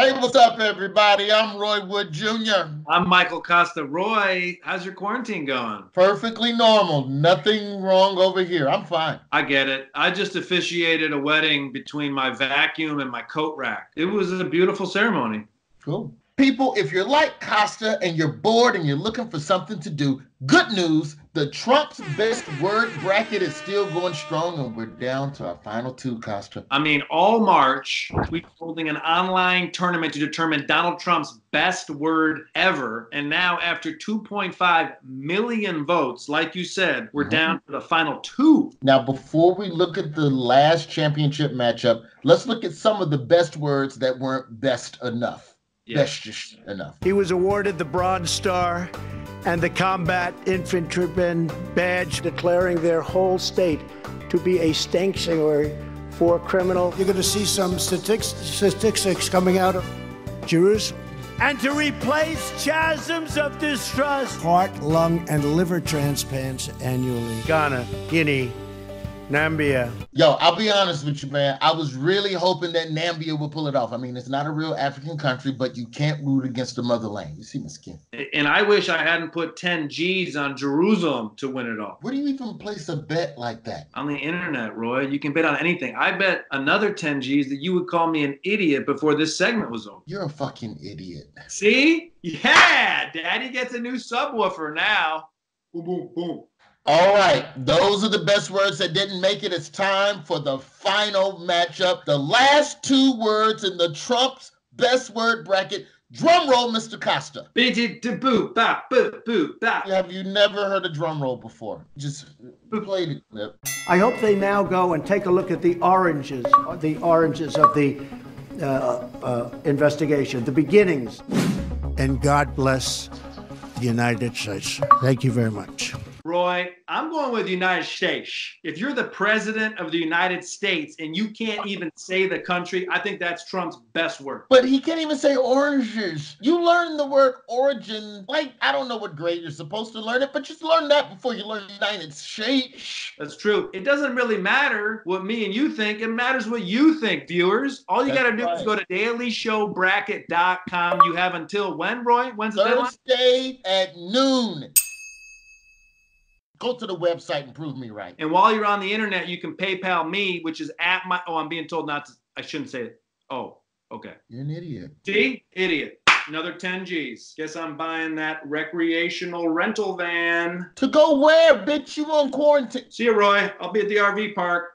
Hey, what's up, everybody? I'm Roy Wood Jr. I'm Michael Kosta. Roy, how's your quarantine going? Perfectly normal. Nothing wrong over here. I'm fine. I get it. I just officiated a wedding between my vacuum and my coat rack. It was a beautiful ceremony. Cool. People, if you're like Kosta and you're bored and you're looking for something to do, good news. The Trump's best word bracket is still going strong, and we're down to our final two, Kosta. I mean, all March, we're holding an online tournament to determine Donald Trump's best word ever. And now, after 2.5 million votes, like you said, we're Mhm. down to the final two. Now, before we look at the last championship matchup, let's look at some of the best words that weren't best enough. Yeah. Best just enough. He was awarded the Bronze Star and the Combat Infantryman Badge, declaring their whole state to be a sanctuary for criminal. You're going to see some statistics, statistics coming out of Jerusalem. And to replace chasms of distrust. Heart, lung, and liver transplants annually. Ghana, Guinea, Nambia. Yo, I'll be honest with you, man. I was really hoping that Nambia would pull it off. I mean, it's not a real African country, but you can't root against the motherland. You see my skin. And I wish I hadn't put 10 G's on Jerusalem to win it all. Where do you even place a bet like that? On the internet, Roy, you can bet on anything. I bet another 10 G's that you would call me an idiot before this segment was over. You're a fucking idiot. See? Yeah, Daddy gets a new subwoofer now. Boom, boom, boom. All right, those are the best words that didn't make it. It's time for the final matchup. The last two words in the Trump's best word bracket. Drum roll, Mr. Kosta. Bitty da boo, ba, boo, boo, ba. Have you never heard a drum roll before? Just play the clip. I hope they now go and take a look at the oranges, the oranges of the uh, uh, investigation, the beginnings. And God bless the United States. Thank you very much. Roy, I'm going with United States. If you're the president of the United States and you can't even say the country, I think that's Trump's best word. But he can't even say oranges. You learn the word origin, like, I don't know what grade you're supposed to learn it, but just learn that before you learn United States. That's true. It doesn't really matter what me and you think. It matters what you think, viewers. All you got to do is go to dailyshowbracket.com. You have until when, Roy? When's the deadline? Thursday at noon. Go to the website and prove me right. And while you're on the internet, you can PayPal me, which is at my. Oh, I'm being told not to. I shouldn't say it. Oh, okay. You're an idiot. See, idiot. Another 10 G's. Guess I'm buying that recreational rental van. To go where, bitch? You on quarantine? See you, Roy. I'll be at the RV park.